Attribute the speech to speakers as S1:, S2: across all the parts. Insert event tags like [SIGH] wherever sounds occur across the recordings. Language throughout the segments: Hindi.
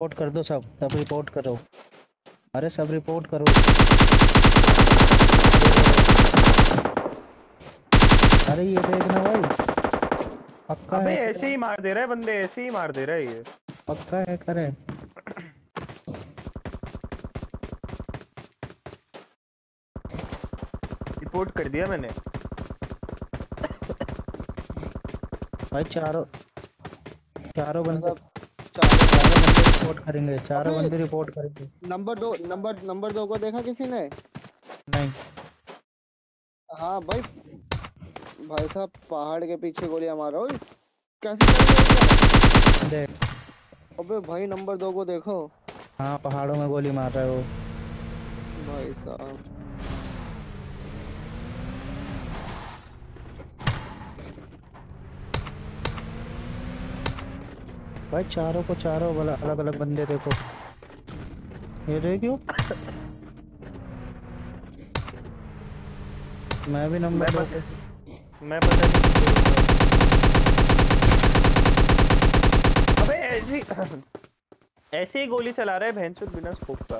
S1: रिपोर्ट कर दो सब सब रिपोर्ट करो। अरे सब रिपोर्ट करो। अरे ये देखना भाई। पक्का
S2: अबे
S1: है
S2: ऐसे ही मार दे रहा है बंदे ऐसे ही मार दे रहा है ये।
S1: पक्का है करे।
S2: रिपोर्ट कर दिया मैंने।
S1: भाई चारों चारों बंदे।
S3: मतलब चारों
S1: चारों बंदे रिपोर्ट करेंगे चारों! बंदे रिपोर्ट करेंगे।
S3: नंबर दो नंबर नंबर दो को देखा किसी ने?
S1: नहीं।
S3: हाँ भाई भाई साहब पहाड़ के पीछे गोलियाँ मार रहा कैसे
S1: देख।
S3: अबे भाई नंबर दो को देखो।
S1: हाँ पहाड़ों में गोली मार रहा है वो।
S3: भाई साहब।
S1: भाई चारों को चारों वाला अलग अलग बंदे देखो। ये देखियो मैं भी नंबर
S2: मैं बस मैं पता नहीं अबे ऐसी [CLEARS THROAT] ऐसे ही गोली चला रहा है भैंसुर बिना स्कोप का।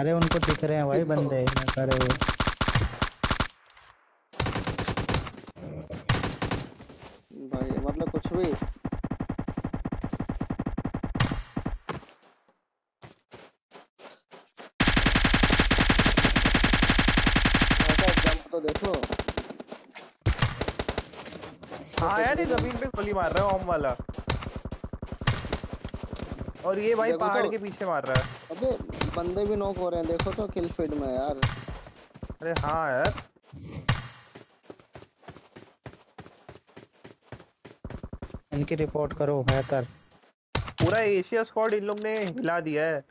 S1: अरे उनको दिख रहे हैं भाई बंदे। हुए
S3: भाई मतलब कुछ भी। तो देखो।
S2: हाँ यार ये ज़मीन पे गोली मार रहा है ओम वाला। और ये भाई पहाड़
S3: तो।
S2: के पीछे मार रहा है।
S3: अबे बंदे भी नॉक हो रहे हैं देखो तो किल फ़ीड में यार।
S2: अरे हाँ यार।
S1: इनकी रिपोर्ट करो हैकर
S2: पूरा एशिया स्क्वाड इन लोग ने हिला दिया है।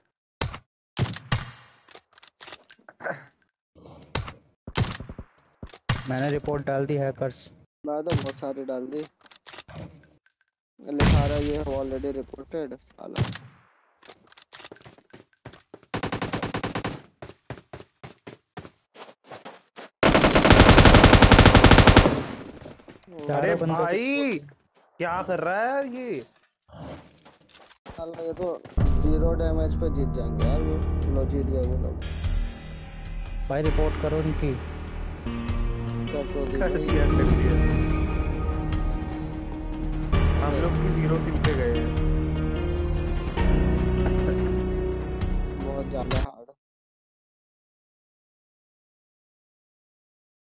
S1: मैंने रिपोर्ट डाल दी हैकर्स
S3: मैं तो बहुत सारी डाल दी लिखा रहा ये ऑलरेडी रिपोर्टेड साला।
S2: अरे भाई क्या कर रहा है ये?
S3: साला ये तो ज़ीरो डैमेज पे जीत जाएँगे यार वो। लो जीत गए वो लोग।
S1: भाई रिपोर्ट करो इनकी।
S2: हम लोग भी ज़ीरो किल पे गए हैं
S3: बहुत ज़्यादा